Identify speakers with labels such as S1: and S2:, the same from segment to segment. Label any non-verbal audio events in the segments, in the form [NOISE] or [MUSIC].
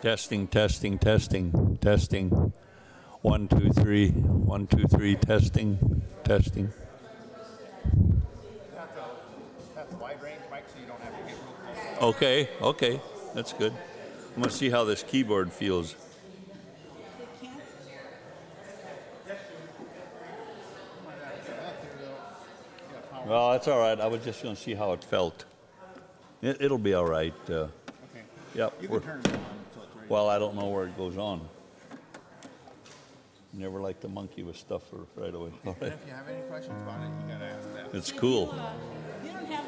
S1: Testing, testing, testing, testing. One, two, three. One, two, three. Testing, testing.
S2: Have the, have the wide range mic so you don't have to get real close.
S1: Okay, okay, that's good. I'm gonna see how this keyboard feels. Well, that's all right. I was just gonna see how it felt. It, it'll be all right. Uh,
S2: Okay.
S1: yep.
S2: You can turn it on so it's ready.
S1: Well, I don't know where it goes on. Never like to monkey with stuff for right away. All right.
S2: if you have any questions about it, you gotta ask them.
S1: It's cool.
S3: You don't have uh, you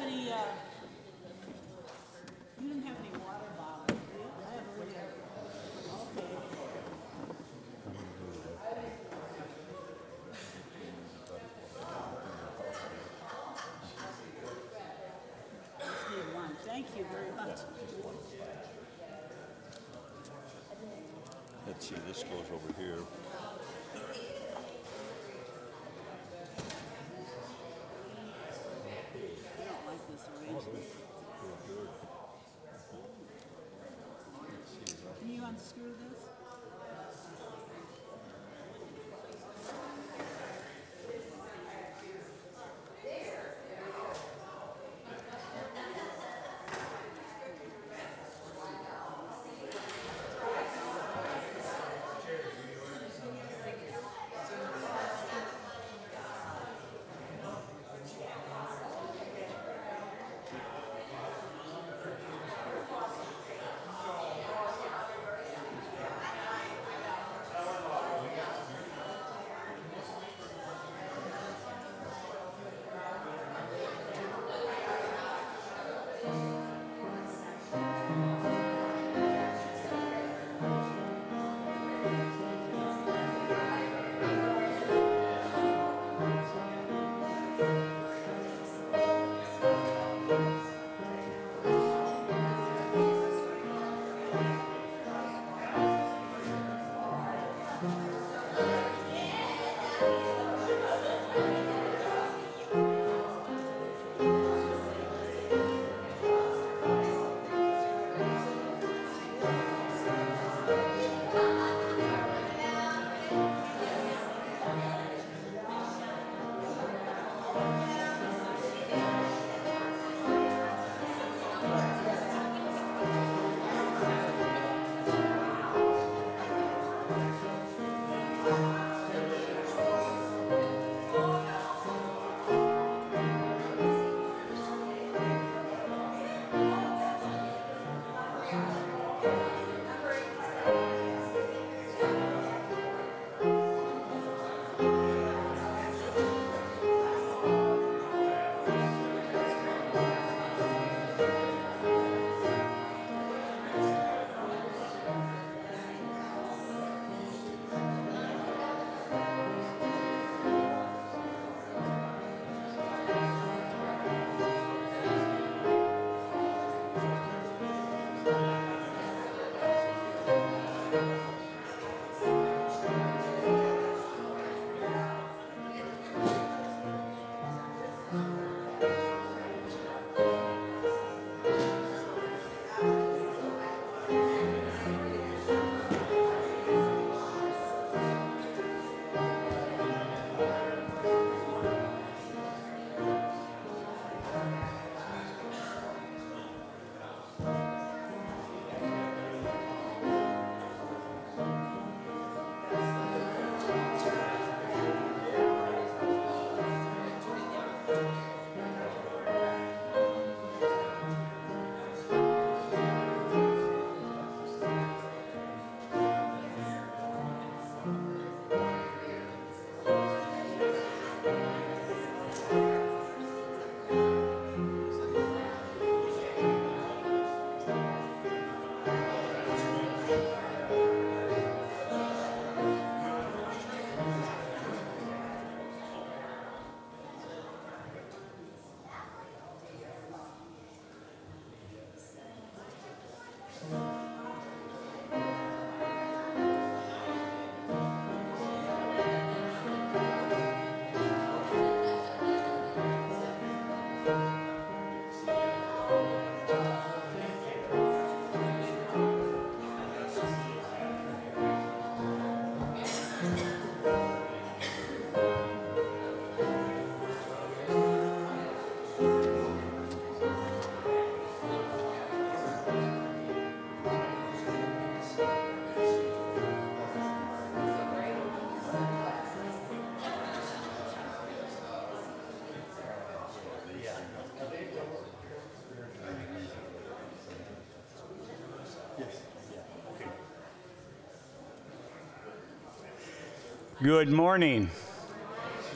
S4: Good morning.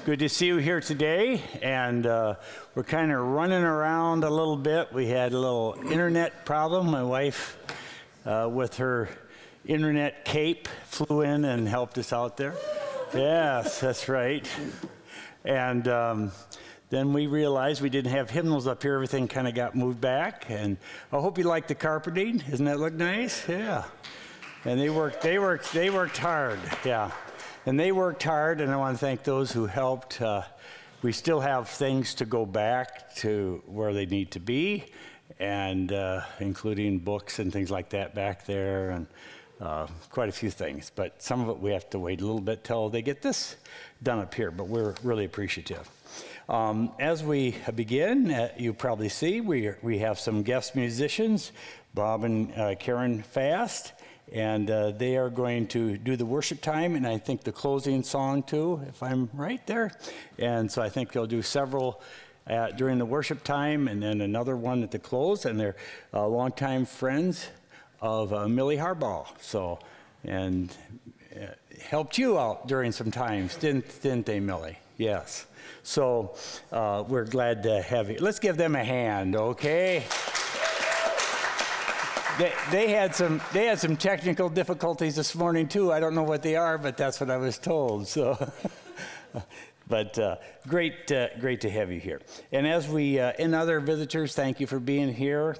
S4: Good to see you here today. And uh, we're kind of running around a little bit. We had a little internet problem. My wife, uh, with her internet cape, flew in and helped us out there. Yes, that's right. And um, then we realized we didn't have hymnals up here. Everything kind of got moved back. And I hope you like the carpeting. Doesn't that look nice? Yeah. And they worked. They worked. They worked hard. Yeah. And they worked hard, and I want to thank those who helped. Uh, we still have things to go back to where they need to be, and uh, including books and things like that back there, and uh, quite a few things. But some of it we have to wait a little bit till they get this done up here, but we're really appreciative. Um, as we begin, uh, you probably see we, we have some guest musicians, Bob and uh, Karen Fast and uh, they are going to do the worship time and I think the closing song too, if I'm right there. And so I think they'll do several uh, during the worship time and then another one at the close. And they're uh, longtime friends of uh, Millie Harbaugh. So, and uh, helped you out during some times, didn't, didn't they, Millie? Yes. So uh, we're glad to have you. Let's give them a hand, okay? They, they, had some they had some technical difficulties this morning too. I don't know what they are, but that's what I was told. So, [LAUGHS] but uh, great uh, great to have you here. And as we uh, and other visitors, thank you for being here.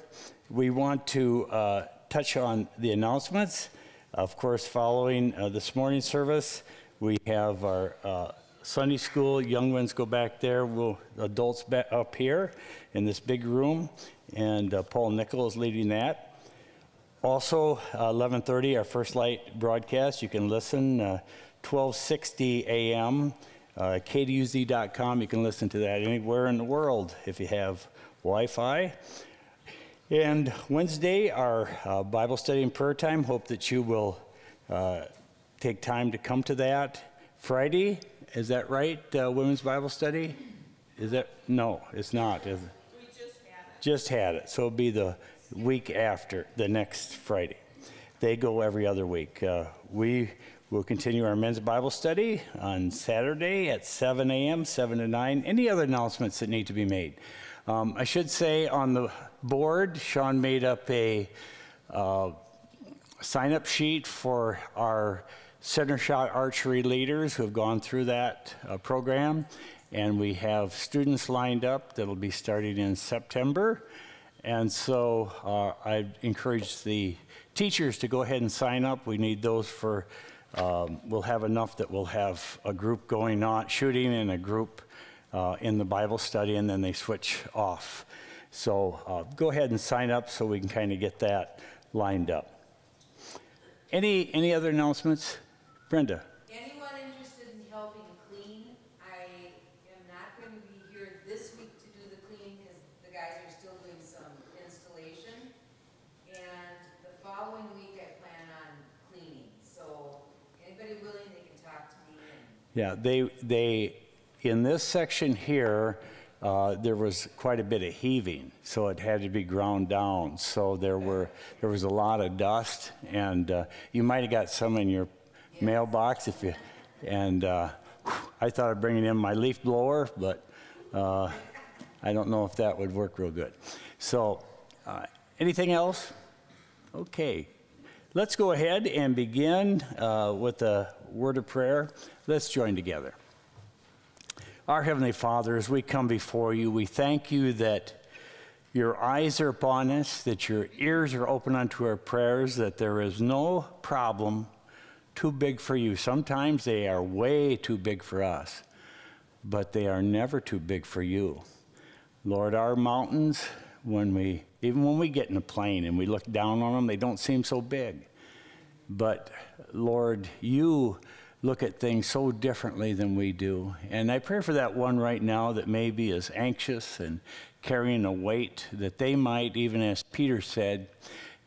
S4: We want to uh, touch on the announcements. Of course, following uh, this morning's service, we have our uh, Sunday school. Young ones go back there. We'll adults up here in this big room, and Paul Nickel is leading that. Also, 11:30, uh, our First Light broadcast. You can listen 12:60 uh, a.m. Uh, KDUZ.com. You can listen to that anywhere in the world if you have Wi-Fi. And Wednesday, our uh, Bible study and prayer time. Hope that you will uh, take time to come to that. Friday, is that right? Uh, women's Bible study? Is that no? It's not. Is it? We just had it. Just had it. So it'll be the week after, the next Friday. They go every other week. Uh, we will continue our men's Bible study on Saturday at 7 a.m., 7 to 9. Any other announcements that need to be made? Um, I should say on the board, Sean made up a uh, sign up sheet for our center shot archery leaders who have gone through that uh, program. And we have students lined up that'll be starting in September. And so uh, I encourage the teachers to go ahead and sign up. We need those for, um, we'll have enough that we'll have a group going on, shooting and a group uh, in the Bible study, and then they switch off. So uh, go ahead and sign up so we can kind of get that lined up. Any, any other announcements? Brenda? Yeah, they, they, in this section here, uh, there was quite a bit of heaving, so it had to be ground down. So there were there was a lot of dust, and uh, you might have got some in your mailbox if you. And uh, I thought of bringing in my leaf blower, but uh, I don't know if that would work real good. So, uh, anything else? Okay, let's go ahead and begin uh, with a word of prayer. Let's join together. Our Heavenly Father, as we come before you, we thank you that your eyes are upon us, that your ears are open unto our prayers, that there is no problem too big for you. Sometimes they are way too big for us, but they are never too big for you. Lord, our mountains, when we, even when we get in a plane and we look down on them, they don't seem so big. But Lord, you look at things so differently than we do. And I pray for that one right now that maybe is anxious and carrying a weight, that they might, even as Peter said,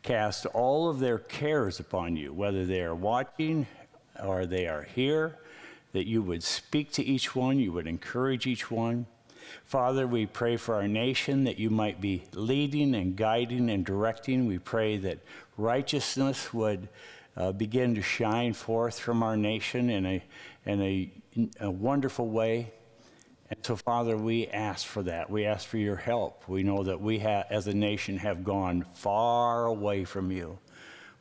S4: cast all of their cares upon you, whether they are watching or they are here, that you would speak to each one, you would encourage each one. Father, we pray for our nation that you might be leading and guiding and directing. We pray that righteousness would uh, begin to shine forth from our nation in a, in a, a wonderful way. And so, Father, we ask for that. We ask for your help. We know that we, ha- as a nation, have gone far away from you.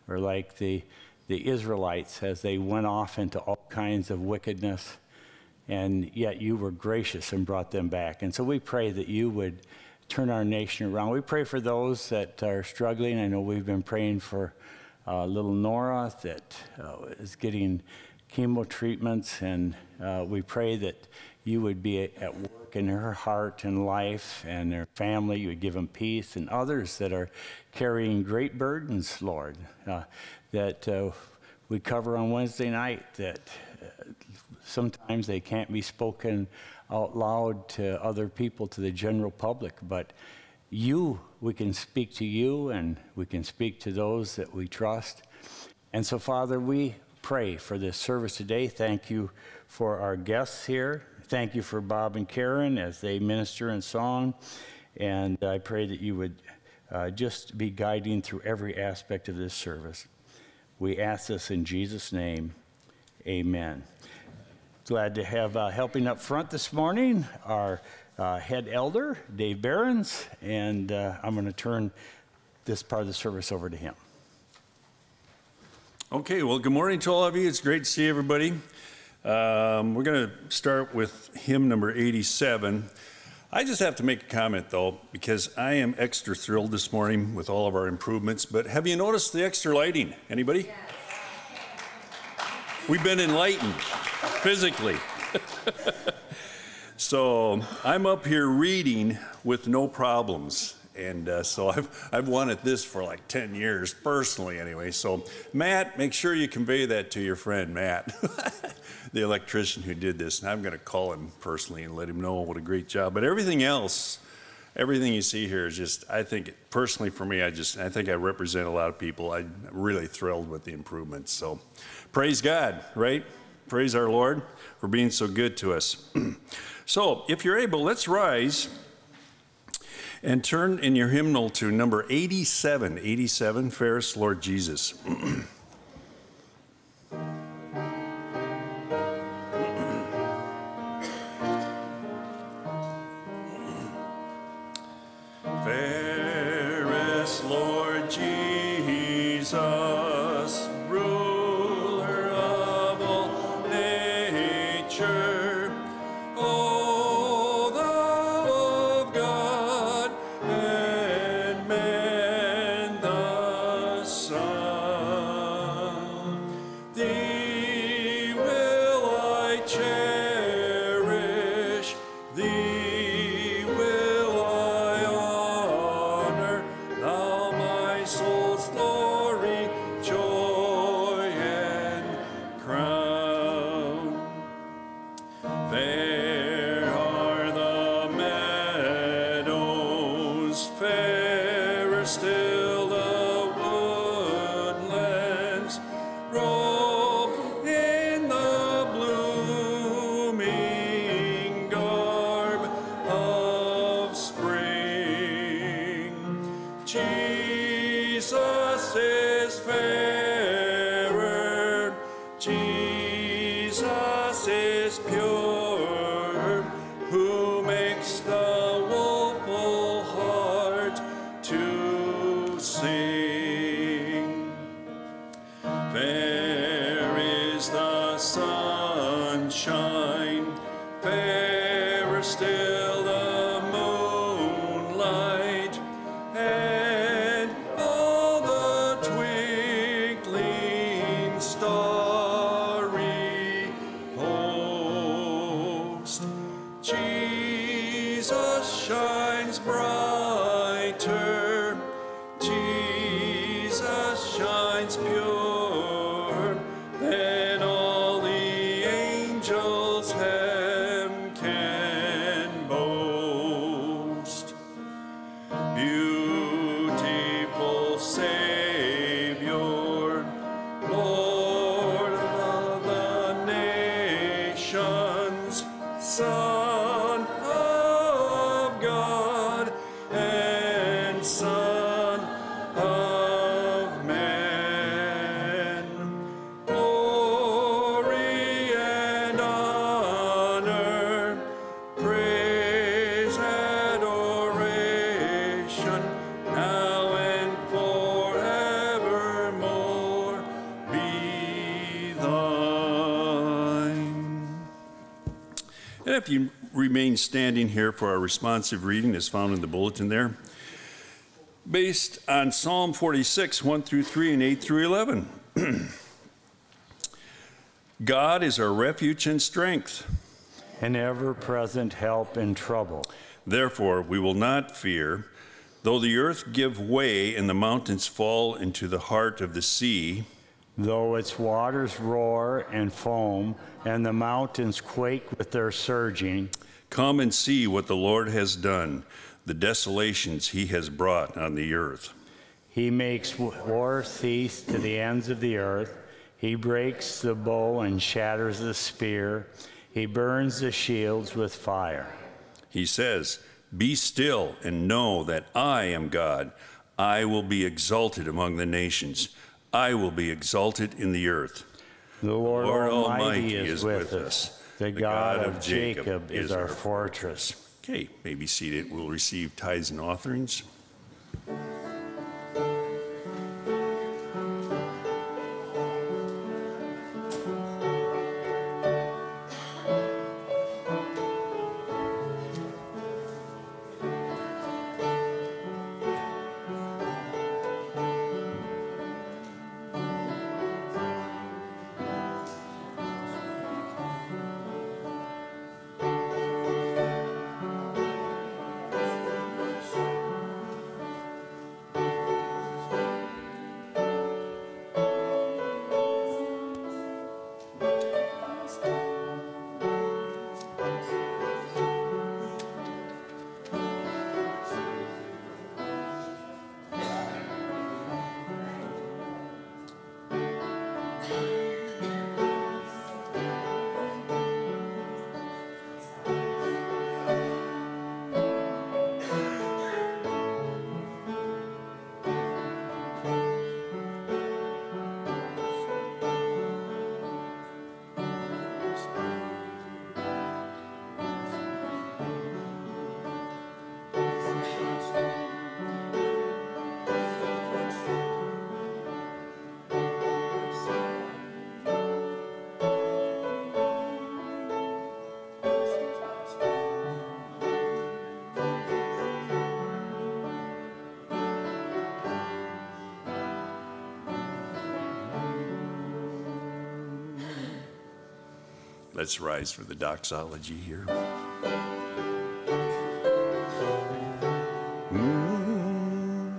S4: We're like the, the Israelites as they went off into all kinds of wickedness, and yet you were gracious and brought them back. And so we pray that you would turn our nation around. We pray for those that are struggling. I know we've been praying for uh, little Nora that uh, is getting chemo treatments, and uh, we pray that you would be at work in her heart and life and her family. You would give them peace, and others that are carrying great burdens, Lord, uh, that uh, we cover on Wednesday night that uh, sometimes they can't be spoken out loud to other people, to the general public, but you, we can speak to you and we can speak to those that we trust. And so, Father, we pray for this service today. Thank you for our guests here. Thank you for Bob and Karen as they minister in song. And I pray that you would uh, just be guiding through every aspect of this service. We ask this in Jesus' name. Amen. Glad to have uh, helping up front this morning our uh, head elder, Dave Behrens, and uh, I'm going to turn this part of the service over to him.
S5: Okay, well, good morning to all of you. It's great to see everybody. Um, we're going to start with hymn number 87. I just have to make a comment though, because I am extra thrilled this morning with all of our improvements. But have you noticed the extra lighting? Anybody? We've been enlightened physically. [LAUGHS] so I'm up here reading with no problems. And uh, so I've, I've wanted this for like 10 years, personally, anyway. So, Matt, make sure you convey that to your friend, Matt, [LAUGHS] the electrician who did this. And I'm going to call him personally and let him know what a great job. But everything else, everything you see here is just, I think, personally for me, I just, I think I represent a lot of people. I'm really thrilled with the improvements. So, praise God, right? Praise our Lord for being so good to us. [CLEARS THROAT] so, if you're able, let's rise and turn in your hymnal to number 87, 87, Fairest Lord Jesus. [CLEARS THROAT] Jesus, ruler of all nature, You remain standing here for our responsive reading as found in the bulletin there, based on Psalm 46, 1 through 3 and 8 through 11. [CLEARS THROAT] God is our refuge and strength.
S4: An ever present help in trouble.
S5: Therefore, we will not fear, though the earth give way and the mountains fall into the heart of the sea,
S4: Though its waters roar and foam, and the mountains quake with their surging,
S5: come and see what the Lord has done, the desolations he has brought on the earth.
S4: he makes war cease to the ends of the earth. He breaks the bow and shatters the spear. He burns the shields with fire.
S5: He says, Be still and know that I am God. I will be exalted among the nations. I will be exalted in the earth.
S4: The Lord,
S5: Lord
S4: Almighty,
S5: Almighty
S4: is,
S5: is
S4: with us.
S5: us.
S4: The, God, of Jacob, is our fortress.
S5: Okay, may be seated. We'll receive tithes and offerings. Let's rise for the doxology here. Mm.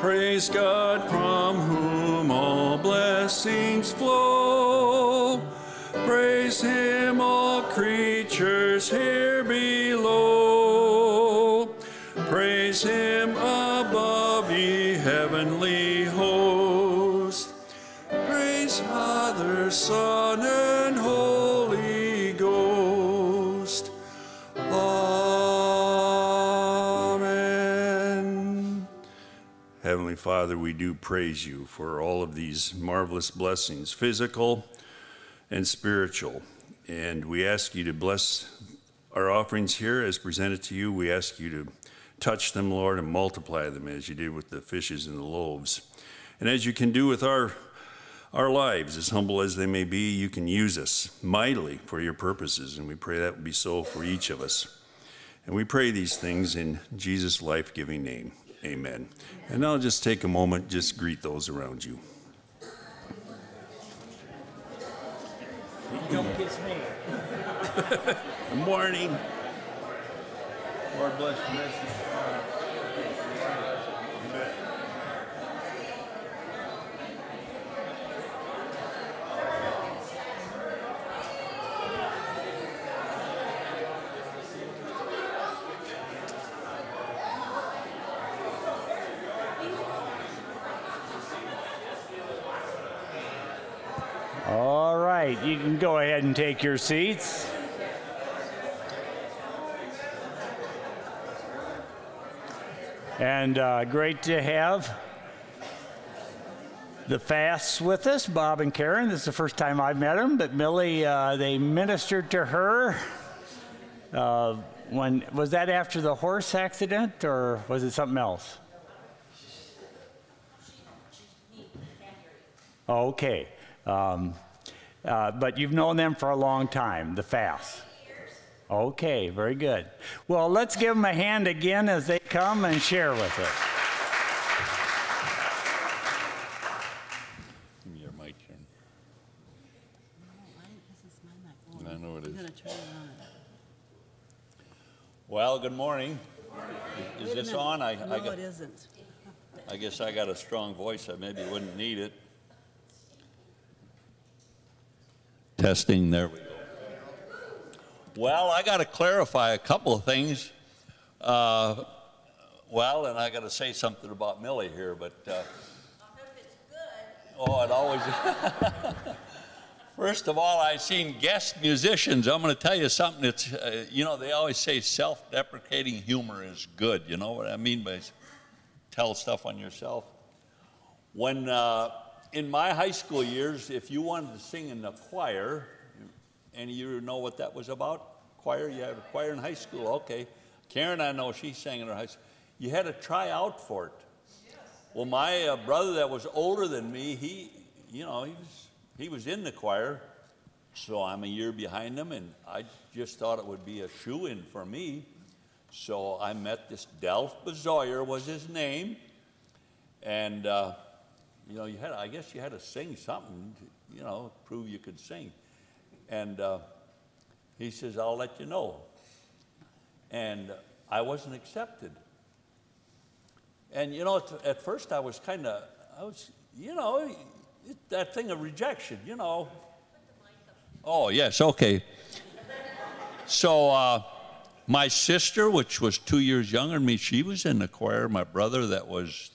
S5: Praise God from whom all blessings flow. Praise Him, all creatures here below. Praise Him above, ye heavenly host. Praise Father, Son, Father, we do praise you for all of these marvelous blessings, physical and spiritual. And we ask you to bless our offerings here as presented to you. We ask you to touch them, Lord, and multiply them as you did with the fishes and the loaves. And as you can do with our our lives, as humble as they may be, you can use us mightily for your purposes, and we pray that would be so for each of us. And we pray these things in Jesus' life giving name. Amen. And I'll just take a moment, just greet those around you.
S4: Don't kiss me. [LAUGHS]
S5: Good morning.
S2: Lord bless you. Mercy.
S4: All right, you can go ahead and take your seats. And uh, great to have the Fasts with us, Bob and Karen. This is the first time I've met them, but Millie, uh, they ministered to her. Uh, when was that after the horse accident, or was it something else? Okay. Um, uh, but you've known them for a long time, the Fast. Okay, very good. Well, let's give them a hand again as they come and share with us.
S1: Give me your mic, Karen.
S3: This is my mic.
S1: I know it
S3: I'm
S1: is.
S3: gonna turn it on.
S1: Well, good morning. Is
S3: Wait
S1: this on? I, I,
S3: No,
S1: got-
S3: it isn't.
S1: I guess I got a strong voice. I maybe wouldn't need it. Testing, there we go. Well, I got to clarify a couple of things. Uh, well, and I got to say something about Millie here, but. Uh, Oh, it always. [LAUGHS] First of all, I've seen guest musicians. I'm going to tell you something. It's uh, you know they always say self-deprecating humor is good. You know what I mean by tell stuff on yourself. When uh, in my high school years, if you wanted to sing in the choir, and you know what that was about, choir. You had a choir in high school. Okay, Karen, I know she sang in her high school. You had to try out for it. Well, my uh, brother that was older than me, he, you know, he was, he was in the choir, so I'm a year behind him, and I just thought it would be a shoe in for me. So I met this Delph Bezoyer was his name, and uh, you know, you had, I guess you had to sing something, to, you know, prove you could sing. And uh, he says, "I'll let you know." And I wasn't accepted. And you know, at, at first I was kind of, I was, you know, it, that thing of rejection, you know. Oh, yes, okay. So uh, my sister, which was two years younger than me, she was in the choir. My brother, that was,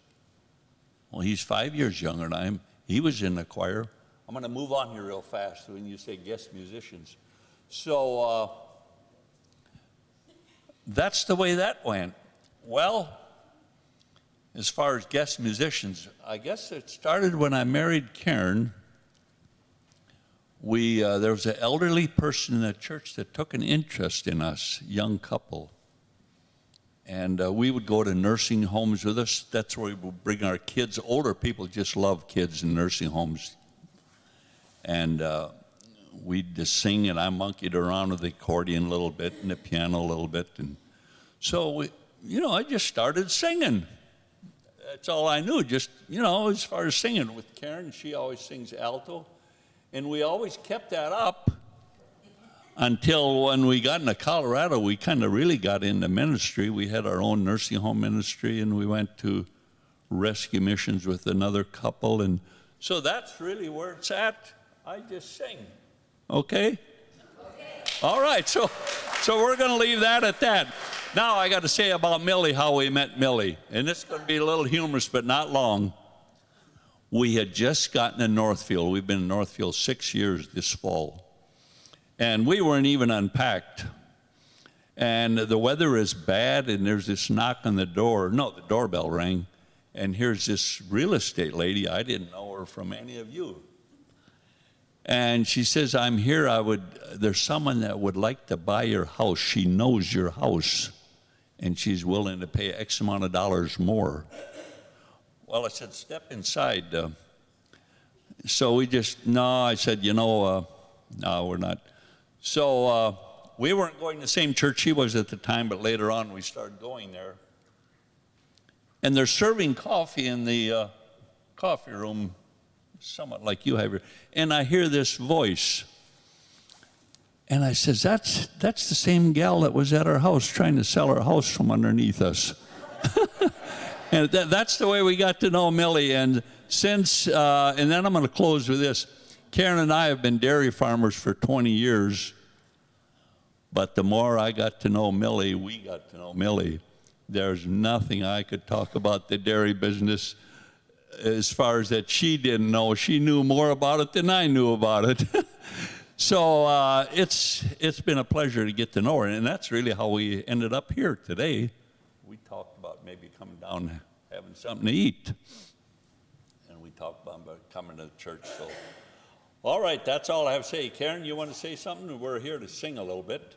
S1: well, he's five years younger than I am, he was in the choir. I'm going to move on here real fast when you say guest musicians. So uh, that's the way that went. Well, as far as guest musicians, I guess it started when I married Karen. We, uh, there was an elderly person in the church that took an interest in us, young couple. And uh, we would go to nursing homes with us. That's where we would bring our kids. Older people just love kids in nursing homes. And uh, we'd just sing, and I monkeyed around with the accordion a little bit and the piano a little bit. And so, we, you know, I just started singing that's all I knew. Just, you know, as far as singing with Karen, she always sings alto. And we always kept that up until when we got into Colorado, we kind of really got into ministry. We had our own nursing home ministry and we went to rescue missions with another couple. And so that's really where it's at. I just sing. Okay? okay. All right, so, so we're going to leave that at that. Now I got to say about Millie how we met Millie, and this is going to be a little humorous, but not long. We had just gotten to Northfield. We've been in Northfield six years this fall, and we weren't even unpacked. And the weather is bad, and there's this knock on the door. No, the doorbell rang, and here's this real estate lady. I didn't know her from any of you. And she says, I'm here. I would, there's someone that would like to buy your house. She knows your house, and she's willing to pay X amount of dollars more. Well, I said, step inside. Uh, so we just, no, I said, you know, uh, no, we're not. So uh, we weren't going to the same church she was at the time, but later on we started going there. And they're serving coffee in the uh, coffee room somewhat like you have here. And I hear this voice. And I says, that's, that's the same gal that was at our house trying to sell our house from underneath us. [LAUGHS] and that, that's the way we got to know Millie. And since, uh, and then I'm going to close with this. Karen and I have been dairy farmers for 20 years. But the more I got to know Millie, we got to know Millie. There's nothing I could talk about the dairy business as far as that she didn't know. She knew more about it than I knew about it. [LAUGHS] so uh, it's it's been a pleasure to get to know her, and that's really how we ended up here today. We talked about maybe coming down having something to eat, and we talked about coming to church. So, all right, that's all I have to say. Karen, you want to say something? We're here to sing a little bit.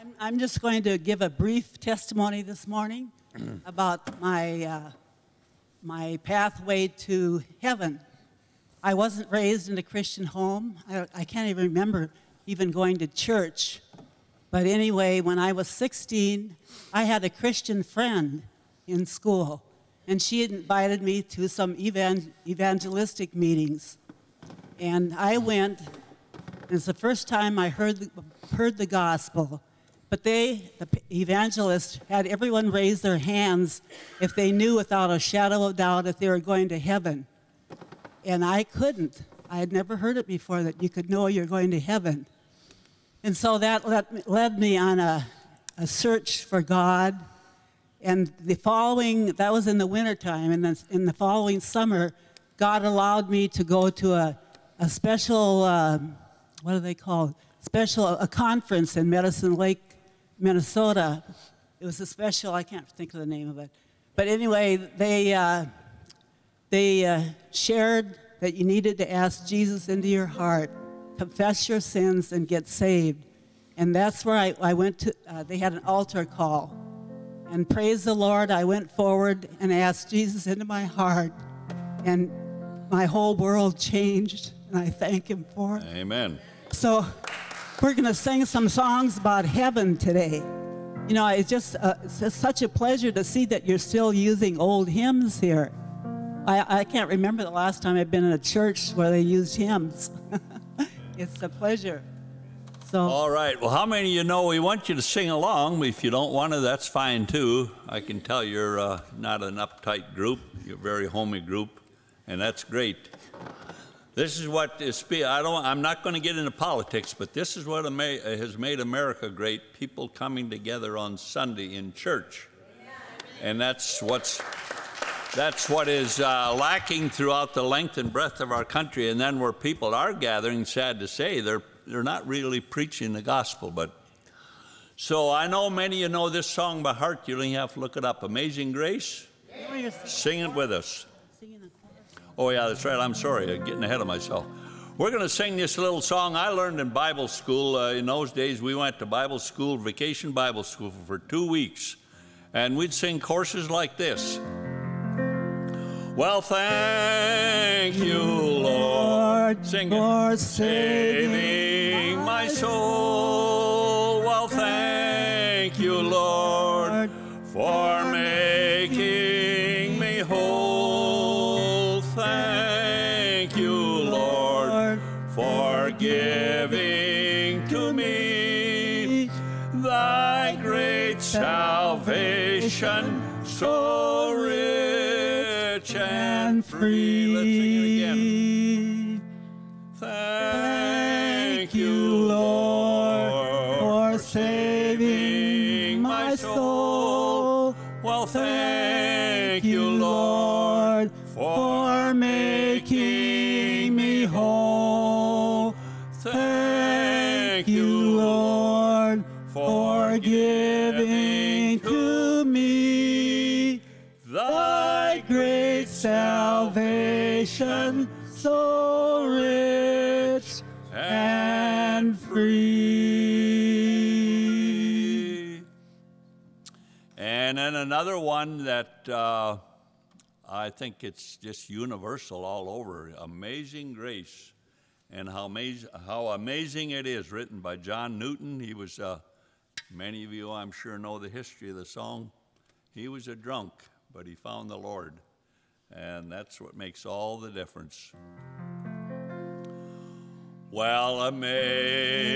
S3: I'm, I'm just going to give a brief testimony this morning [CLEARS THROAT] about my, uh, my pathway to heaven. I wasn't raised in a Christian home. I, I can't even remember even going to church. But anyway, when I was 16, I had a Christian friend in school, and she invited me to some evan- evangelistic meetings. And I went, and it's the first time I heard the, heard the gospel. But they, the evangelists, had everyone raise their hands if they knew without a shadow of doubt if they were going to heaven. And I couldn't. I had never heard it before that you could know you're going to heaven. And so that led, led me on a, a search for God. And the following, that was in the wintertime, and then in the following summer, God allowed me to go to a, a special, um, what do they call? Special, a conference in Medicine Lake, Minnesota. It was a special, I can't think of the name of it. But anyway, they, uh, they uh, shared that you needed to ask Jesus into your heart, confess your sins, and get saved. And that's where I, I went to, uh, they had an altar call. And praise the Lord, I went forward and asked Jesus into my heart. And my whole world changed, and I thank Him for it.
S1: Amen.
S3: So we're going to sing some songs about heaven today. You know, it's just, uh, it's just such a pleasure to see that you're still using old hymns here. I, I can't remember the last time I've been in a church where they used hymns. [LAUGHS] it's a pleasure. So,
S1: All right. Well, how many of you know we want you to sing along? If you don't want to, that's fine too. I can tell you're uh, not an uptight group. You're a very homey group, and that's great. This is what is. I don't. I'm not going to get into politics, but this is what has made America great: people coming together on Sunday in church, and that's what's. That's what is uh, lacking throughout the length and breadth of our country. And then where people are gathering, sad to say, they're they're not really preaching the gospel. But so I know many of you know this song by heart. You only have to look it up. Amazing Grace. Sing it with us. Oh, yeah, that's right. I'm sorry. I'm getting ahead of myself. We're going to sing this little song I learned in Bible school. Uh, in those days, we went to Bible school, vacation Bible school, for two weeks. And we'd sing courses like this Well, thank you, Lord. Sing it.
S3: for
S1: Saving my soul. Well, thank you, salvation, so rich and free. Uh, I think it's just universal all over Amazing Grace. And how, amaz- how amazing it is, written by John Newton. He was, uh, many of you I'm sure know the history of the song. He was a drunk, but he found the Lord. And that's what makes all the difference. Well, amazing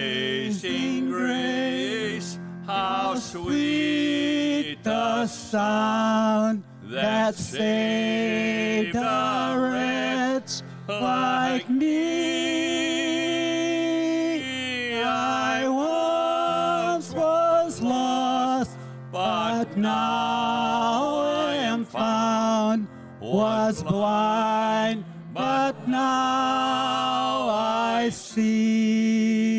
S1: grace, how sweet the sound that saved a wretch like me. I once was lost, but now I am found. Was blind, but now I see.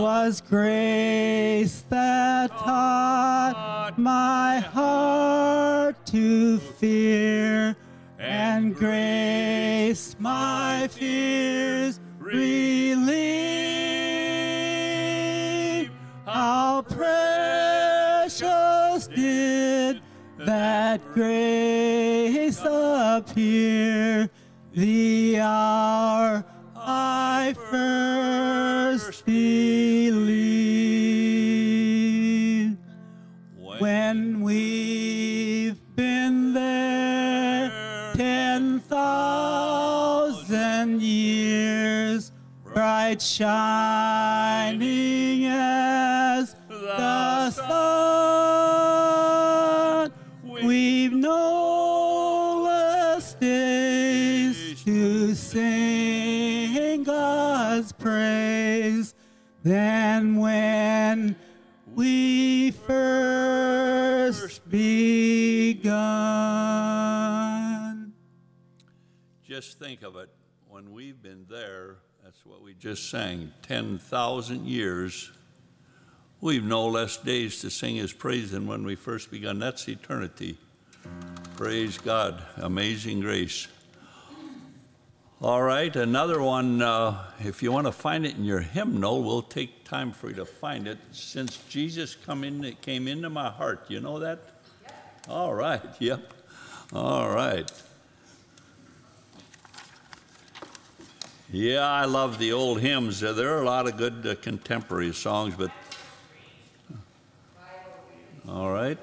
S1: Was grace that taught my heart to fear, and grace my fears relieve. How precious did that grace appear the hour
S3: shining as the sun. We've no less days to sing God's praise than when we first begun.
S1: Just think of it. When we've been there, that's what we just sang, 10,000 years, we've no less days to sing his praise than when we first begun. That's eternity. Praise God. Amazing grace. All right, another one. Uh, if you want to find it in your hymnal, we'll take time for you to find it. Since Jesus come in, it came into my heart. You know that? All right. Yep. All right. Yeah, I love the old hymns. Uh, There are a lot of good uh, contemporary songs, but. All right.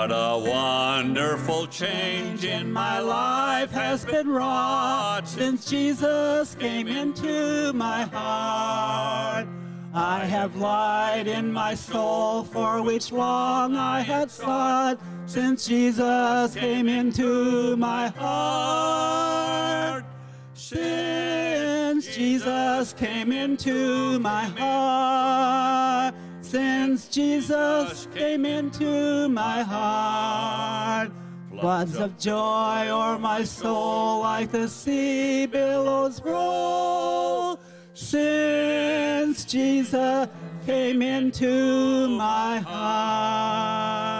S1: What a wonderful change in my life has been wrought
S3: since Jesus came into my heart. I have light in my soul for which long I had sought since Jesus came into my heart. Since Jesus came into my heart. Since Jesus came into my heart. Floods of joy o'er my soul like the sea billows roll. Since Jesus came into my heart.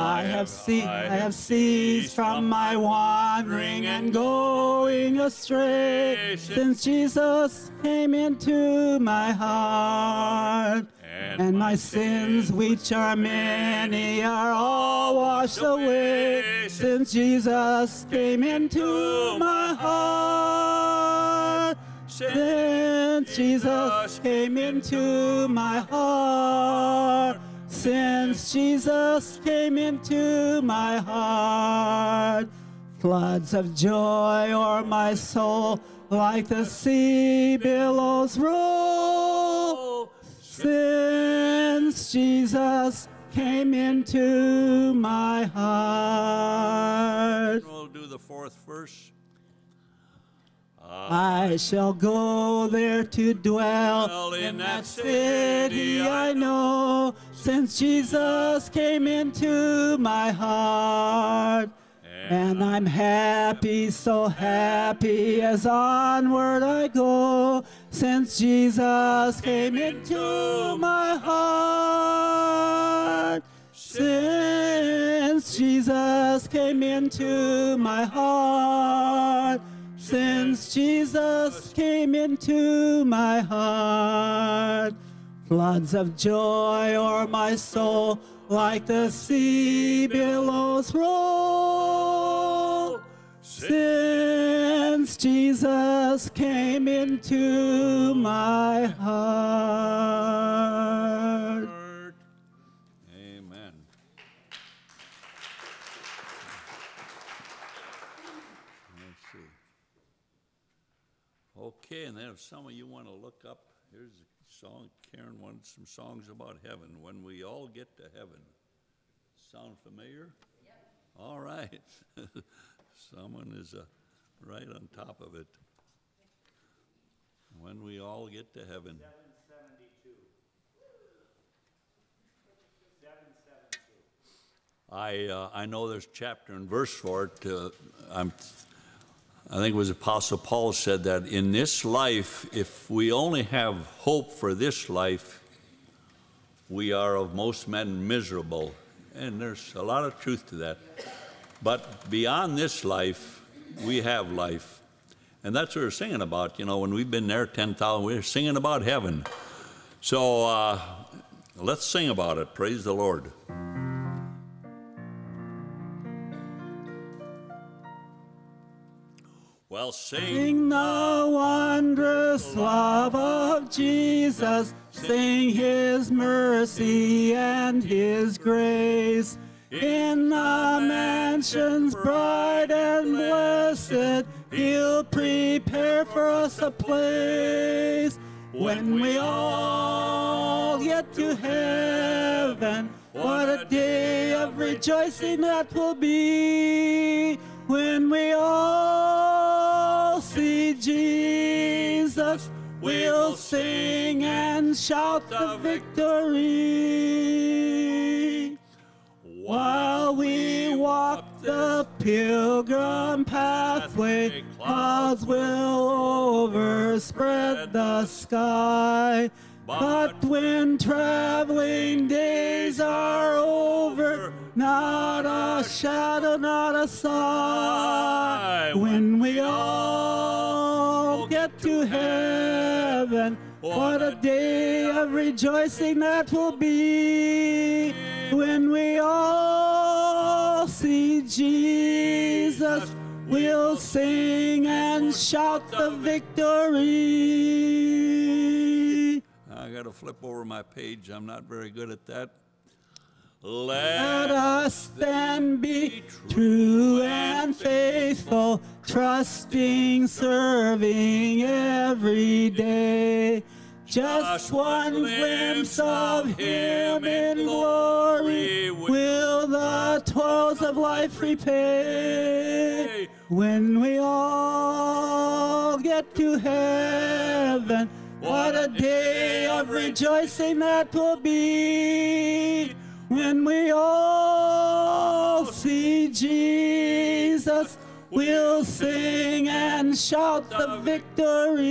S3: I have seen, I have ceased from my wandering and going astray since Jesus came into my heart. And my sins, which are many, are all washed away since Jesus came into my heart. Since Jesus came into my heart. Since Jesus came into my heart. Floods of joy o'er my soul like the sea billows roll. Since Jesus came into my heart.
S1: We'll do the fourth verse.
S3: I shall go there to dwell in that city I know, since Jesus came into my heart. And I'm happy, so happy as onward I go, since Jesus came into my heart. Since Jesus came into my heart. Since Jesus came into my heart. Floods of joy o'er my soul like the sea billows roll. Since Jesus came into my heart.
S1: If some of you want to look up, here's a song. Karen wanted some songs about heaven. When we all get to heaven. Sound familiar? All right. [LAUGHS] Someone is uh, right on top of it. When we all get to heaven. I, uh, I know there's chapter and verse for it. Uh, I'm, I think it was Apostle Paul said that in this life, if we only have hope for this life, we are of most men miserable. And there's a lot of truth to that. But beyond this life, we have life. And that's what we're singing about. You know, when we've been there 10,000, we're singing about heaven. So uh, let's sing about it. Praise the Lord. Sing
S3: Sing the wondrous love of Jesus. Sing his mercy and his grace. In the mansions bright and blessed, he'll prepare for us a place. When we all get to heaven, what a day of rejoicing that will be. When we all Jesus, we'll sing and shout the victory. While we walk the pilgrim pathway, clouds will overspread the sky. But when traveling days are over, not a shadow, not a sigh. When we all to heaven, what a day of rejoicing that will be. When we all see Jesus, we'll sing and shout the victory.
S1: I got to flip over my page. I'm not very good at that.
S3: Let us then be true and faithful, trusting, serving every day. Just one glimpse of Him in glory will the toils of life repay. When we all get to heaven, what a day of rejoicing that will be. When we all see Jesus, we'll sing and shout the victory.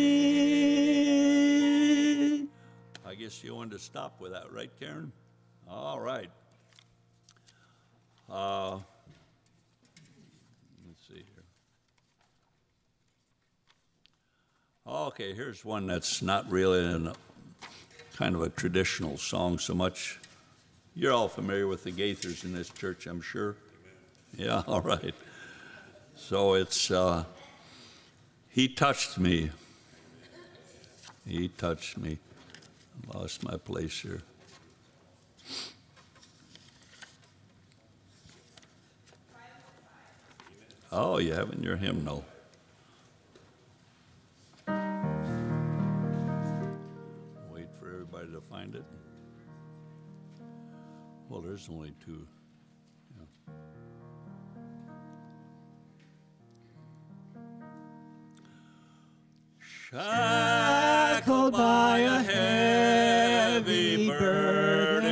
S1: I guess you wanted to stop with that, right, Karen? All right. Uh, let's see here. Okay, here's one that's not really in a, kind of a traditional song so much. You're all familiar with the Gaithers in this church, I'm sure. Yeah, [LAUGHS] all right. So it's uh, He touched me. He touched me. Lost my place here. Oh, you have in your hymnal. Wait for everybody to find it. Well, there's only two. Shackled by a heavy burden,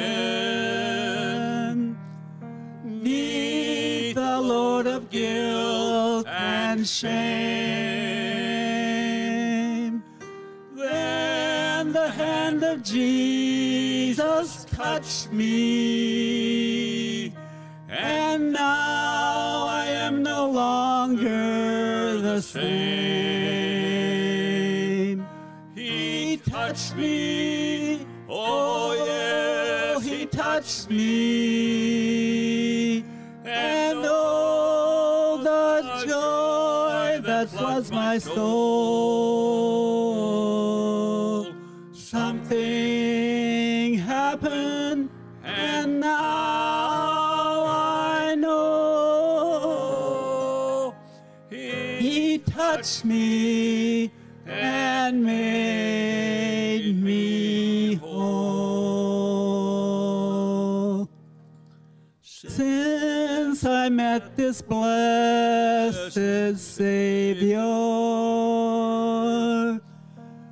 S3: Neath the load of guilt and shame. Me, and now I am no longer the same. He touched me, oh yes, he touched me, and oh the joy that floods my soul. This blessed Savior,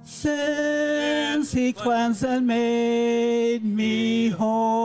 S3: since He cleansed and made me whole,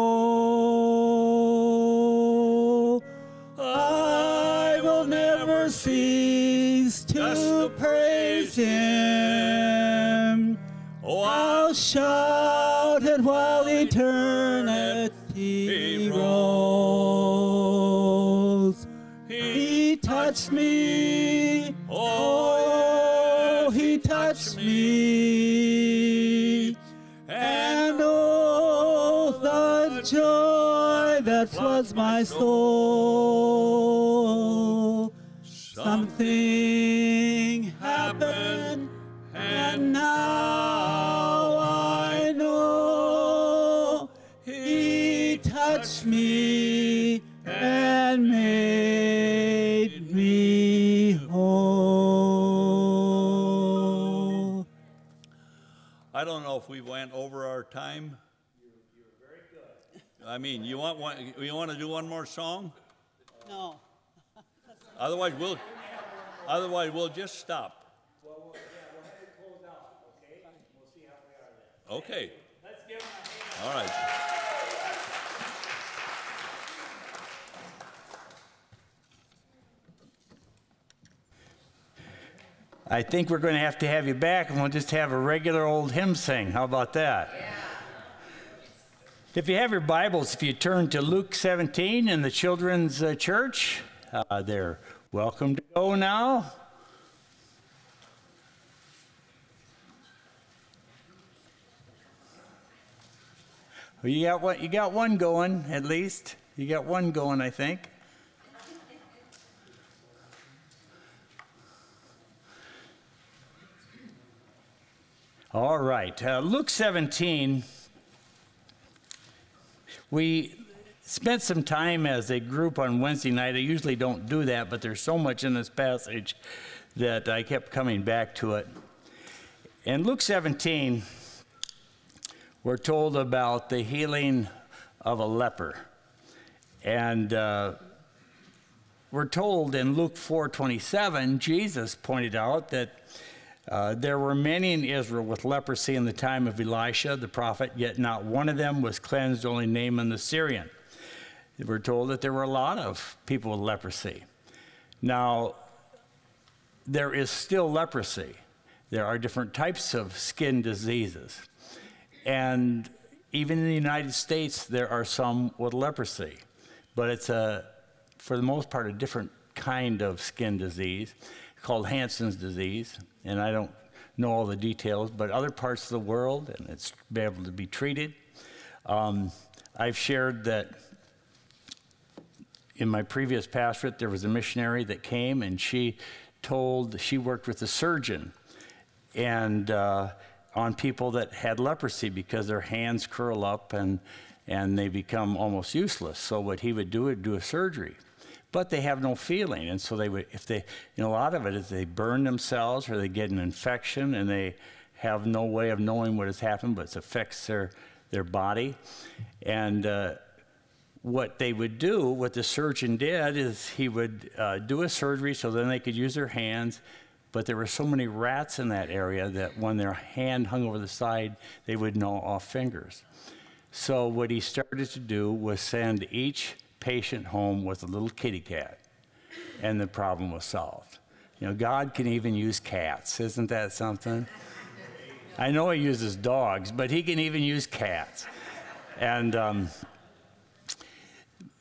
S1: mean, you want one, you want to do one more song?
S3: No. [LAUGHS]
S1: Otherwise, we'll, otherwise, we'll just stop. Okay. All right.
S4: I think we're going to have to have you back and we'll just have a regular old hymn sing. How about that? If you have your Bibles, if you turn to Luke 17 in the children's uh, church, uh, they're welcome to go now. Well, you got one. You got one going at least. You got one going, I think. All right, uh, Luke 17. We spent some time as a group on Wednesday night. I usually don't do that, but there's so much in this passage that I kept coming back to it. In Luke 17, we're told about the healing of a leper. And uh, we're told in Luke 4:27, Jesus pointed out that uh, there were many in Israel with leprosy in the time of Elisha the prophet, yet not one of them was cleansed, only Naaman the Syrian. We're told that there were a lot of people with leprosy. Now, there is still leprosy. There are different types of skin diseases. And even in the United States, there are some with leprosy. But it's a, for the most part, a different kind of skin disease called Hansen's disease. And I don't know all the details, but other parts of the world, and it's be able to be treated. Um, I've shared that in my previous pastorate, there was a missionary that came and she told, she worked with a surgeon and uh, on people that had leprosy because their hands curl up and, and they become almost useless. So what he would do would do a surgery. But they have no feeling, and so they would, if they, you know, a lot of it is they burn themselves or they get an infection and they have no way of knowing what has happened, but it affects their, their body. And uh, what they would do, what the surgeon did, is he would uh, do a surgery so then they could use their hands. But there were so many rats in that area that when their hand hung over the side, they would gnaw off fingers. So what he started to do was send each patient home with a little kitty cat, and the problem was solved. You know, God can even use cats. Isn't that something? I know he uses dogs, but he can even use cats. And um,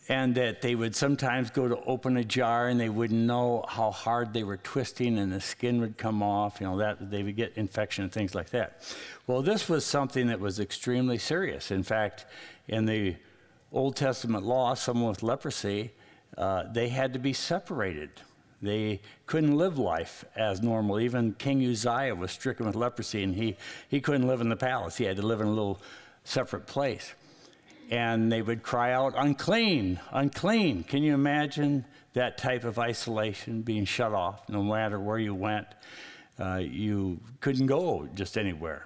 S4: and that they would sometimes go to open a jar and they wouldn't know how hard they were twisting and the skin would come off you know that they would get infection and things like that well this was something that was extremely serious in fact in the old testament law someone with leprosy uh, they had to be separated they couldn't live life as normal even king uzziah was stricken with leprosy and he, he couldn't live in the palace he had to live in a little separate place and they would cry out, unclean, unclean. Can you imagine that type of isolation, being shut off no matter where you went? Uh, you couldn't go just anywhere.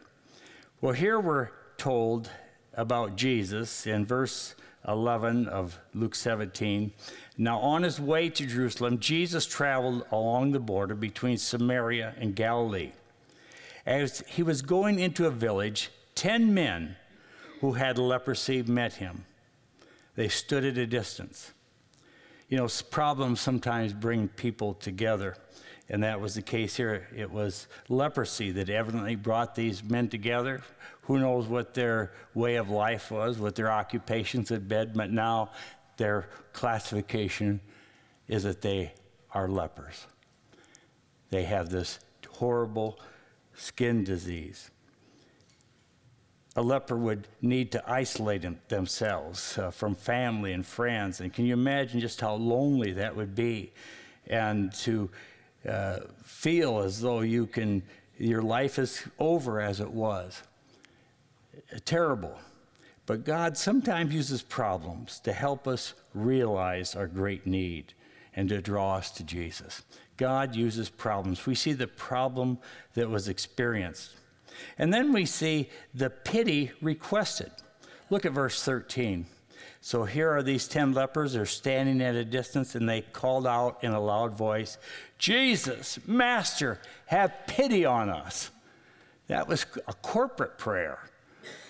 S4: Well, here we're told about Jesus in verse 11 of Luke 17. Now, on his way to Jerusalem, Jesus traveled along the border between Samaria and Galilee. As he was going into a village, 10 men who had leprosy met him. They stood at a distance. You know, problems sometimes bring people together, and that was the case here. It was leprosy that evidently brought these men together. Who knows what their way of life was, what their occupations had been, but now their classification is that they are lepers. They have this horrible skin disease a leper would need to isolate them, themselves uh, from family and friends. And can you imagine just how lonely that would be? And to uh, feel as though you can your life is over as it was. Terrible. But God sometimes uses problems to help us realize our great need and to draw us to Jesus. God uses problems. We see the problem that was experienced. And then we see the pity requested. Look at verse 13. So here are these 10 lepers. They're standing at a distance and they called out in a loud voice, Jesus, Master, have pity on us. That was a corporate prayer.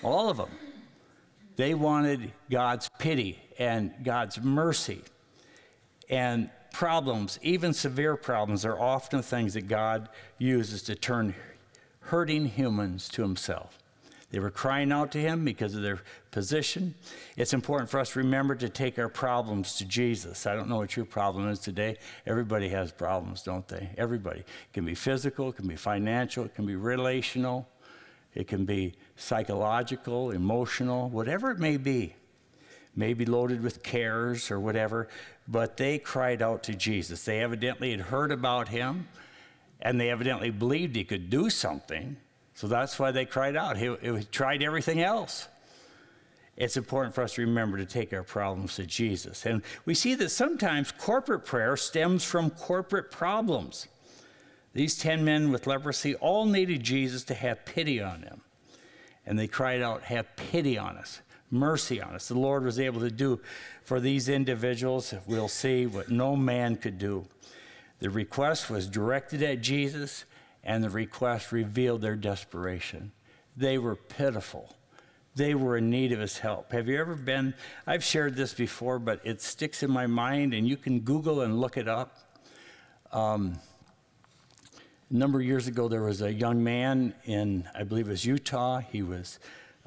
S4: All of them. They wanted God's pity and God's mercy. And problems, even severe problems, are often things that God uses to turn hurting humans to Himself. They were crying out to Him because of their position. It's important for us to remember to take our problems to Jesus. I don't know what your problem is today. Everybody has problems, don't they? Everybody. It can be physical, it can be financial, it can be relational, it can be psychological, emotional, whatever it may be. Maybe loaded with cares or whatever, but they cried out to Jesus. They evidently had heard about him and they evidently believed he could do something. So that's why they cried out. He, he tried everything else. It's important for us to remember to take our problems to Jesus. And we see that sometimes corporate prayer stems from corporate problems. These 10 men with leprosy all needed Jesus to have pity on them. And they cried out, Have pity on us, mercy on us. The Lord was able to do for these individuals, we'll see, what no man could do. The request was directed at Jesus, and the request revealed their desperation. They were pitiful. They were in need of his help. Have you ever been? I've shared this before, but it sticks in my mind, and you can Google and look it up. Um, a number of years ago, there was a young man in, I believe it was Utah. He was,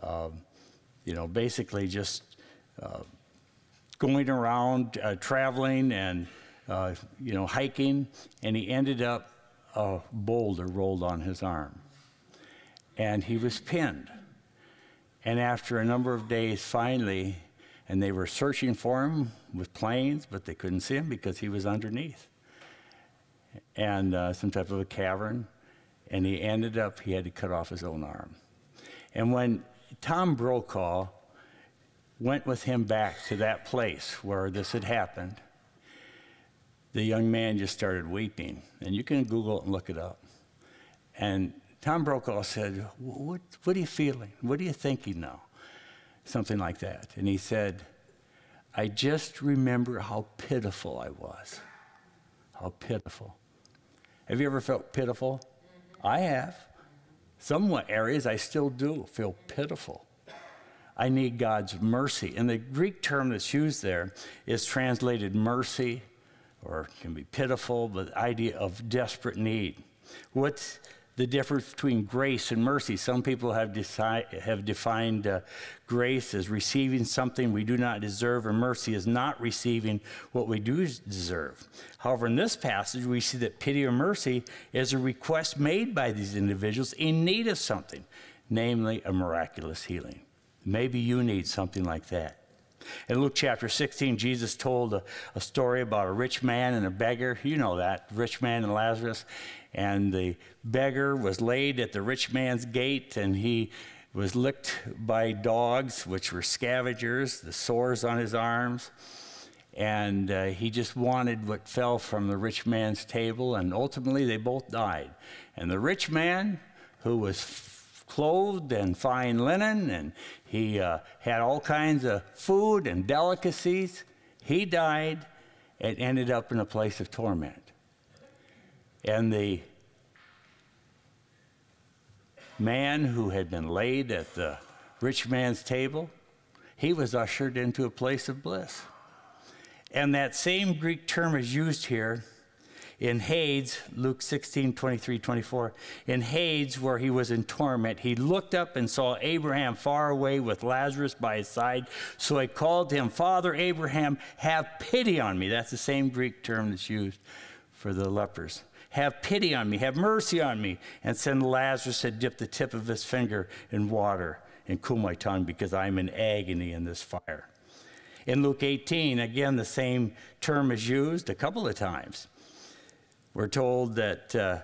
S4: uh, you know, basically just uh, going around, uh, traveling and, uh, you know, hiking, and he ended up a boulder rolled on his arm. And he was pinned. And after a number of days, finally, and they were searching for him with planes, but they couldn't see him because he was underneath and uh, some type of a cavern. And he ended up, he had to cut off his own arm. And when Tom Brokaw went with him back to that place where this had happened, the young man just started weeping. And you can Google it and look it up. And Tom Brokaw said, what, what are you feeling? What are you thinking now? Something like that. And he said, I just remember how pitiful I was. How pitiful. Have you ever felt pitiful? I have. Some areas I still do feel pitiful. I need God's mercy. And the Greek term that's used there is translated mercy or can be pitiful, but the idea of desperate need. What's the difference between grace and mercy. Some people have, deci- have defined uh, grace as receiving something we do not deserve, and mercy is not receiving what we do deserve. However, in this passage, we see that pity or mercy is a request made by these individuals in need of something, namely a miraculous healing. Maybe you need something like that. In Luke chapter 16, Jesus told a, a, story about a rich man and a beggar. You know that, rich man and Lazarus. And the beggar was laid at the rich man's gate, and he was licked by dogs, which were scavengers, the sores on his arms. And uh, he just wanted what fell from the rich man's table, and ultimately they both died. And the rich man, who was clothed in fine linen, and he uh, had all kinds of food and delicacies. He died and ended up in a place of torment. And the man who had been laid at the rich man's table, he was ushered into a place of bliss. And that same Greek term is used here in Hades, Luke 16, 23, 24, in Hades, where he was in torment, he looked up and saw Abraham far away with Lazarus by his side. So he called him, Father Abraham, have pity on me. That's the same Greek term that's used for the lepers. Have pity on me, have mercy on me. And send Lazarus to dip the tip of his finger in water and cool my tongue because I'm in agony in this fire. In Luke 18, again, the same term is used a couple of times. We're told that uh,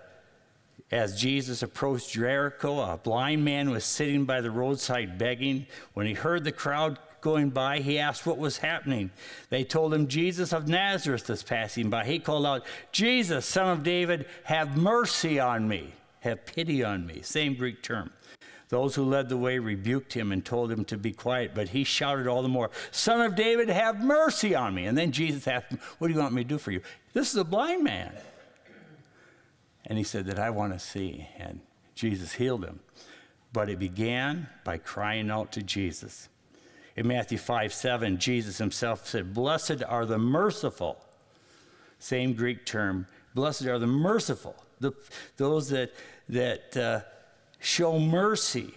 S4: As Jesus approached Jericho, a blind man was sitting by the roadside begging. When he heard the crowd going by, he asked what was happening. They told him Jesus of Nazareth is passing by. He called out, Jesus, son of David, have mercy on me. Have pity on me. Same Greek term. Those who led the way rebuked him and told him to be quiet, but he shouted all the more, Son of David, have mercy on me. And then Jesus asked him, What do you want me to do for you? This is a blind man. And he said that I want to see. And Jesus healed him. But it began by crying out to Jesus. In Matthew 5 7, Jesus himself said, Blessed are the merciful. Same Greek term. Blessed are the merciful, the, those that, that uh, show mercy,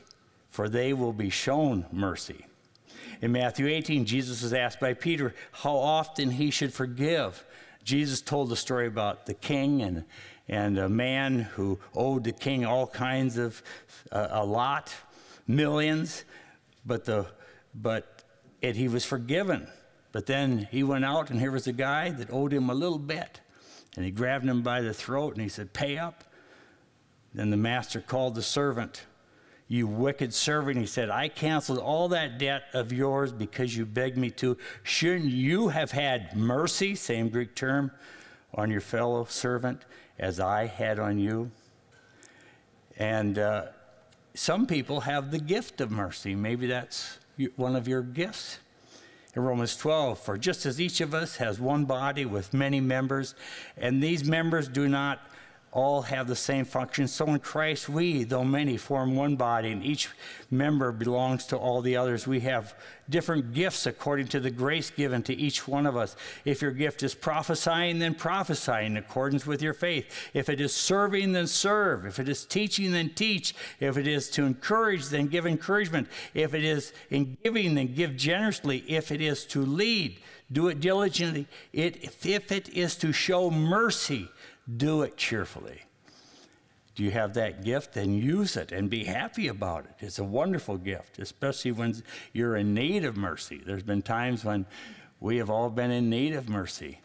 S4: for they will be shown mercy. In Matthew 18, Jesus was asked by Peter how often he should forgive. Jesus told the story about the king and, and a man who owed the king all kinds of, uh, a lot, millions, but, the, but it, he was forgiven. But then he went out, and here was a guy that owed him a little bit. And he grabbed him by the throat and he said, Pay up. Then the master called the servant, You wicked servant. He said, I canceled all that debt of yours because you begged me to. Shouldn't you have had mercy, same Greek term, on your fellow servant as I had on you? And uh, some people have the gift of mercy. Maybe that's one of your gifts. In Romans 12, for just as each of us has one body with many members, and these members do not all have the same function. So in Christ, we, though many, form one body, and each member belongs to all the others. We have different gifts according to the grace given to each one of us. If your gift is prophesying, then prophesy in accordance with your faith. If it is serving, then serve. If it is teaching, then teach. If it is to encourage, then give encouragement. If it is in giving, then give generously. If it is to lead, do it diligently. It, if it is to show mercy, do it cheerfully. Do you have that gift? Then use it and be happy about it. It's a wonderful gift, especially when you're in need of mercy. There's been times when we have all been in need of mercy.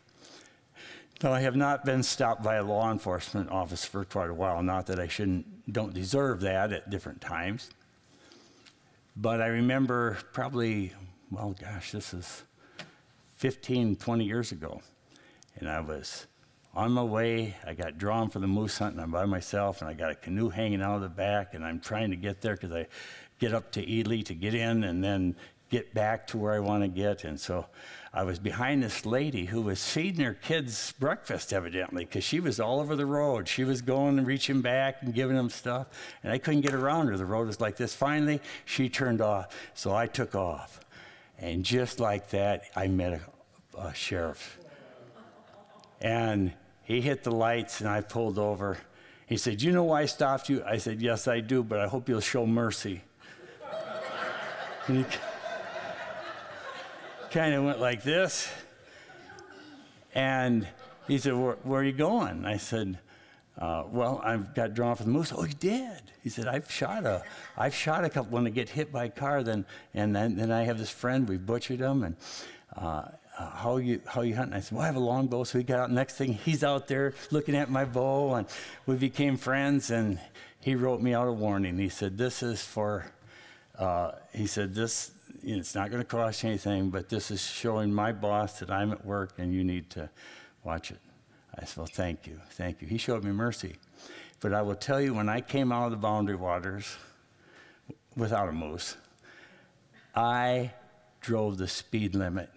S4: Now, I have not been stopped by a law enforcement officer for quite a while. Not that I shouldn't, don't deserve that at different times. But I remember probably, well, gosh, this is 15, 20 years ago. And I was on my way, I got drawn for the moose hunt, and I'm by myself, and I got a canoe hanging out of the back, and I'm trying to get there because I get up to Ely to get in and then get back to where I want to get. And so I was behind this lady who was feeding her kids breakfast, evidently, because she was all over the road. She was going and reaching back and giving them stuff, and I couldn't get around her. The road was like this. Finally, she turned off, so I took off. And just like that, I met a, a sheriff. And he hit the lights and I pulled over. He said, You know why I stopped you? I said, Yes, I do, but I hope you'll show mercy. and [LAUGHS] he kind of went like this. And he said, Where, where are you going? I said, uh, well, I've got drawn for the moose. Oh, you did? He said, I've shot a, I've shot a couple when they get hit by a car. Then, and then, then I have this friend. we've butchered them, and uh, uh, how you how you hunting? I said, well, I have a longbow. So we got out. Next thing, he's out there looking at my bow, and we became friends. And he wrote me out a warning. He said, this is for. Uh, he said, this it's not going to cost you anything, but this is showing my boss that I'm at work, and you need to watch it. I said, well, thank you, thank you. He showed me mercy. But I will tell you, when I came out of the boundary waters without a moose, I drove the speed limit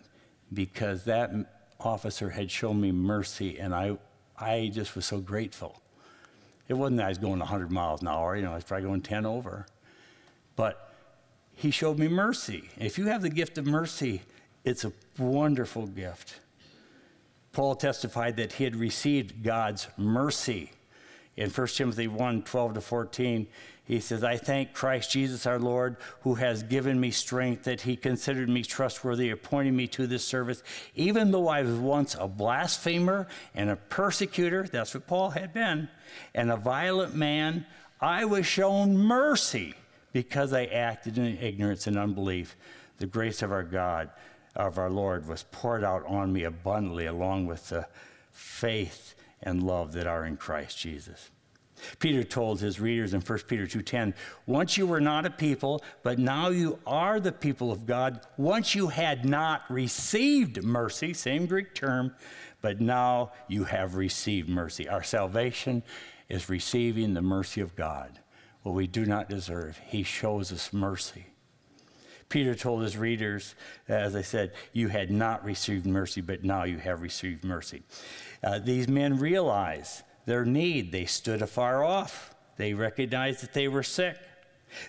S4: because that officer had shown me mercy, and I, I just was so grateful. It wasn't that I was going 100 miles an hour, you know, I was probably going 10 over. But he showed me mercy. If you have the gift of mercy, it's a wonderful gift. Paul testified that he had received God's mercy. In 1 Timothy 1 12 to 14, he says, I thank Christ Jesus our Lord, who has given me strength, that he considered me trustworthy, appointing me to this service, even though I was once a blasphemer and a persecutor, that's what Paul had been, and a violent man, I was shown mercy because I acted in ignorance and unbelief. The grace of our God, of our Lord, was poured out on me abundantly, along with the faith and love that are in Christ Jesus. Peter told his readers in 1 Peter 2:10, "Once you were not a people, but now you are the people of God. Once you had not received mercy, same Greek term, but now you have received mercy." Our salvation is receiving the mercy of God. What we do not deserve, he shows us mercy. Peter told his readers, as I said, you had not received mercy, but now you have received mercy. Uh, these men realized their need. They stood afar off. They recognized that they were sick.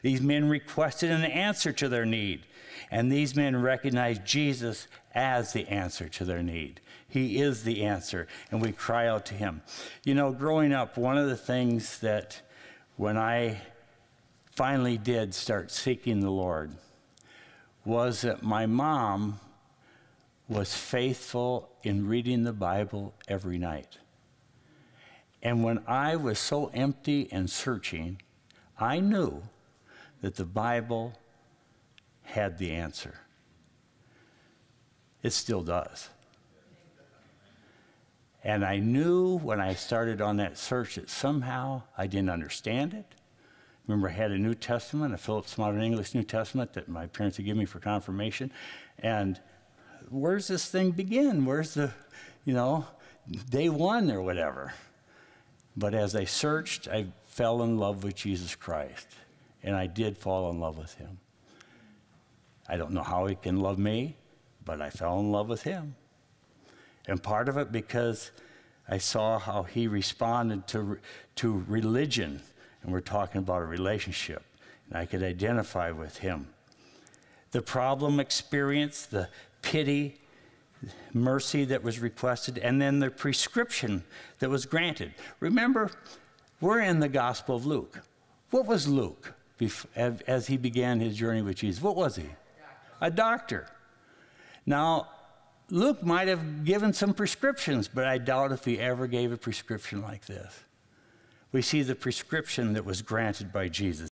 S4: These men requested an answer to their need. And these men recognized Jesus as the answer to their need. He is the answer, and we cry out to him. You know, growing up, one of the things that when I finally did start seeking the Lord was that my mom was faithful in reading the Bible every night. And when I was so empty and searching, I knew that the Bible had the answer. It still does. And I knew when I started on that search that somehow I didn't understand it. Remember, I had a New Testament, a Phillips Modern English New Testament that my parents had given me for confirmation. And where's this thing begin? Where's the, you know, day one or whatever? But as I searched, I fell in love with Jesus Christ. And I did fall in love with him. I don't know how he can love me, but I fell in love with him. And part of it because I saw how he responded to, to religion. And we're talking about a relationship. And I could identify with him. The problem experience, the pity, mercy that was requested, and then the prescription that was granted. Remember, we're in the Gospel of Luke. What was Luke as he began his journey with Jesus? What was he? A doctor. Now, Luke might have given some prescriptions, but I doubt if he ever gave a prescription like this. We see the prescription that was granted by Jesus.